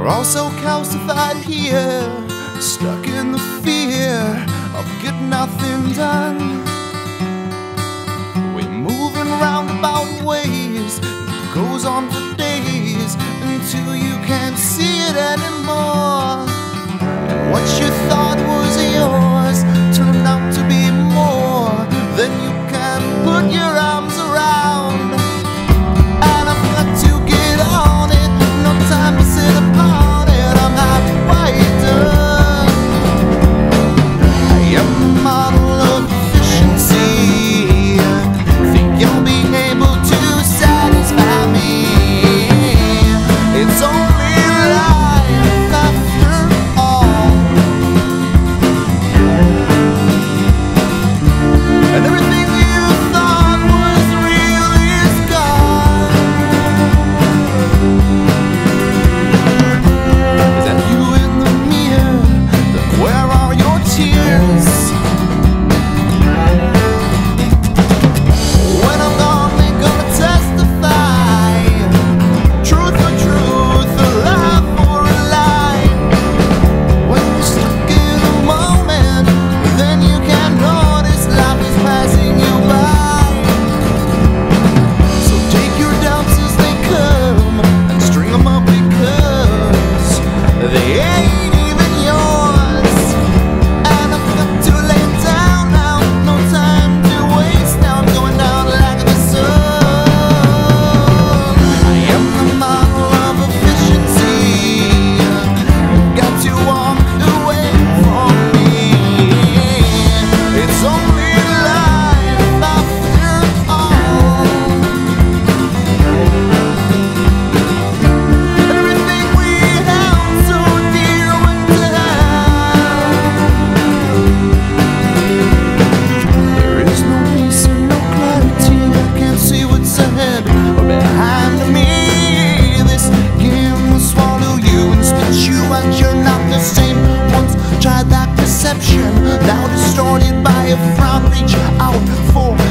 We're all so calcified here, stuck in the fear of getting nothing done. We're moving roundabout ways, it goes on for days until you can't see it anymore. And what you thought was yours turned out to be more than you can put your arm model tried that perception Now distorted by a frown Reach out for